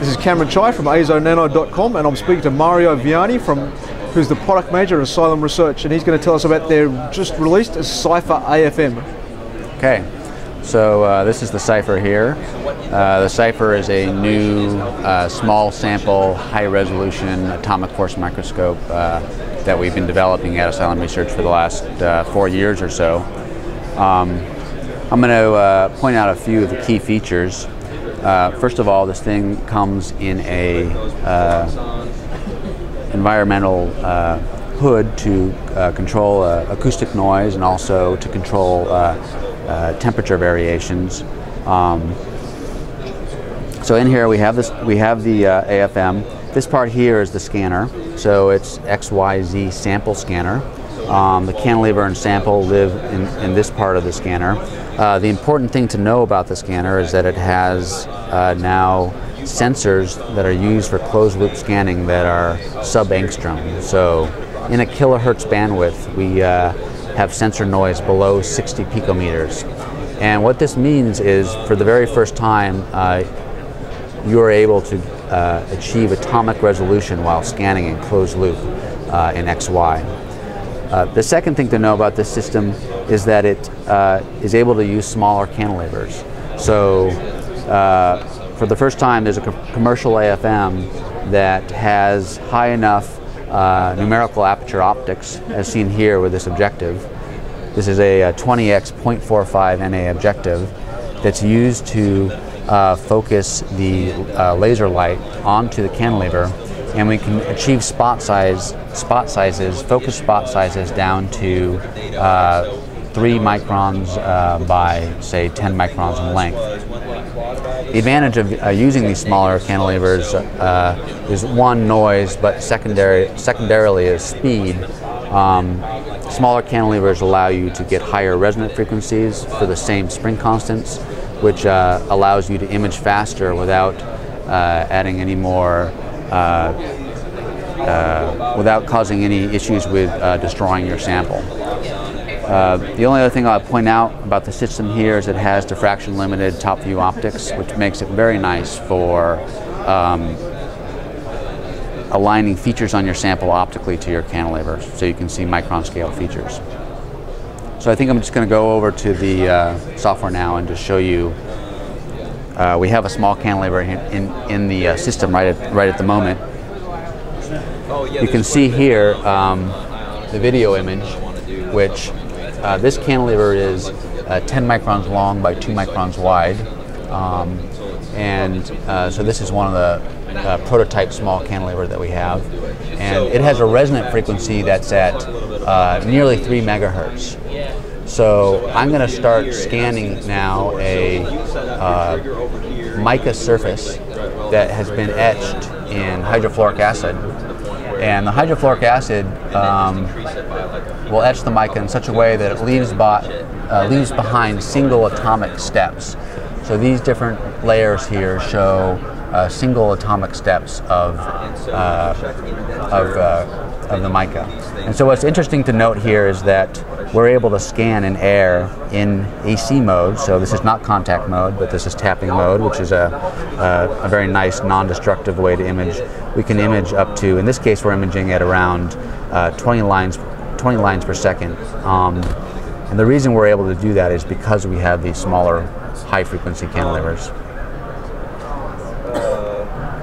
This is Cameron Chai from azonano.com and I'm speaking to Mario Viani from who's the product manager at Asylum Research and he's going to tell us about their just released Cypher AFM. Okay, so uh, this is the Cypher here. Uh, the Cypher is a new uh, small sample high resolution atomic force microscope uh, that we've been developing at Asylum Research for the last uh, four years or so. Um, I'm going to uh, point out a few of the key features. Uh, first of all, this thing comes in a uh, environmental uh, hood to uh, control uh, acoustic noise and also to control temperature variations. Um, so in here we have this, we have the AFM. This part here is the scanner. So it's XYZ sample scanner. Um, the cantilever and sample live in, in this part of the scanner. Uh, the important thing to know about the scanner is that it has uh, now sensors that are used for closed loop scanning that are sub angstrom. So in a kilohertz bandwidth, we uh, have sensor noise below 60 picometers. And what this means is for the very first time, uh, you are able to uh, achieve atomic resolution while scanning in closed loop uh, in XY. Uh, the second thing to know about this system is that it uh, is able to use smaller cantilevers. So uh, for the first time, there's a co commercial AFM that has high enough uh, numerical aperture optics, as seen here with this objective. This is a, a 20x 0.45 NA objective that's used to uh, focus the uh, laser light onto the cantilever and we can achieve spot size, spot sizes, focus spot sizes down to uh, three microns uh, by say 10 microns in length. The advantage of uh, using these smaller cantilevers uh, is one noise, but secondary, secondarily is speed. Um, smaller cantilevers allow you to get higher resonant frequencies for the same spring constants, which uh, allows you to image faster without uh, adding any more without causing any issues with uh, destroying your sample. the only other thing I'll point out about the system here is it has diffraction limited top view optics, which makes it very nice for um, aligning features on your sample optically to your cantilever so you can see micron scale features. So I think I'm just going to go over to the uh, software now and just show you uh, we have a small cantilever in, in, in the uh, system right at, right at the moment. You can see here um, the video image, which uh, this cantilever is uh, 10 microns long by 2 microns wide. Um, and uh, so this is one of the uh, prototype small cantilever that we have. And it has a resonant frequency that's at nearly 3 megahertz. So I'm going to start scanning now a uh, mica surface that has been etched in hydrofluoric acid. And the hydrofluoric acid um, will etch the mica in such a way that it leaves, uh, leaves behind single atomic steps. So these different layers here show uh, single atomic steps of, uh, of, uh, of the mica. And so what's interesting to note here is that we're able to scan in air in AC mode. So this is not contact mode, but this is tapping mode, which is a, a, a very nice non-destructive way to image. We can image up to, in this case, we're imaging at around uh, 20 lines, 20 lines per second. Um, and the reason we're able to do that is because we have these smaller high-frequency cantilevers.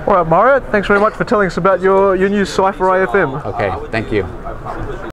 All right, Mario, thanks very much for telling us about your, your new Cypher AFM. Okay, thank you.